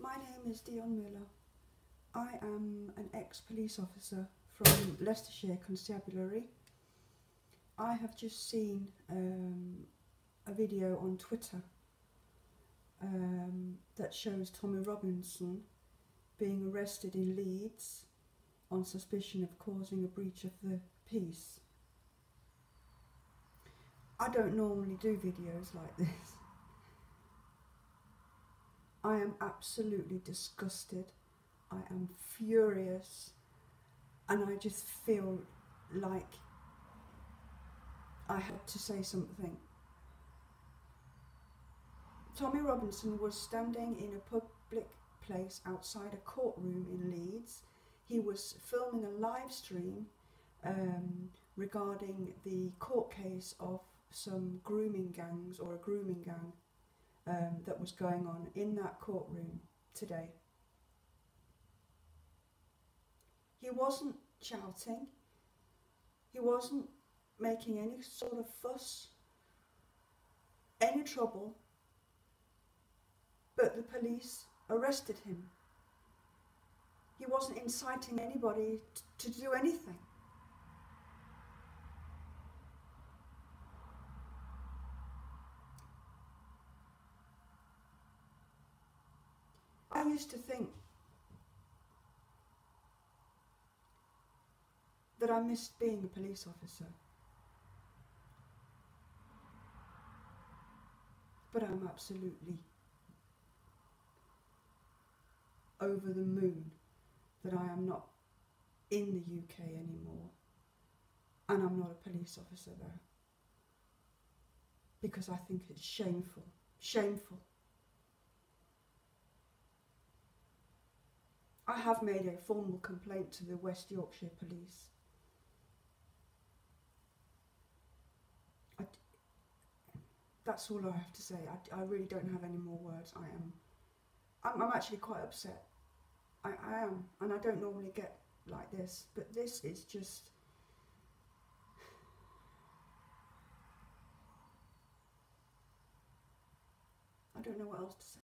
My name is Dion Muller. I am an ex-police officer from Leicestershire Constabulary. I have just seen um, a video on Twitter um, that shows Tommy Robinson being arrested in Leeds on suspicion of causing a breach of the peace. I don't normally do videos like this. I am absolutely disgusted. I am furious. And I just feel like I had to say something. Tommy Robinson was standing in a public place outside a courtroom in Leeds. He was filming a live stream um, regarding the court case of some grooming gangs or a grooming gang um, that was going on in that courtroom today. He wasn't shouting, he wasn't making any sort of fuss, any trouble, but the police arrested him. He wasn't inciting anybody to do anything. I to think that I missed being a police officer. But I'm absolutely over the moon that I am not in the UK anymore and I'm not a police officer there because I think it's shameful, shameful. I have made a formal complaint to the West Yorkshire Police. That's all I have to say. I, I, really don't have any more words. I am, I'm, I'm actually quite upset. I, I am, and I don't normally get like this, but this is just. I don't know what else to say.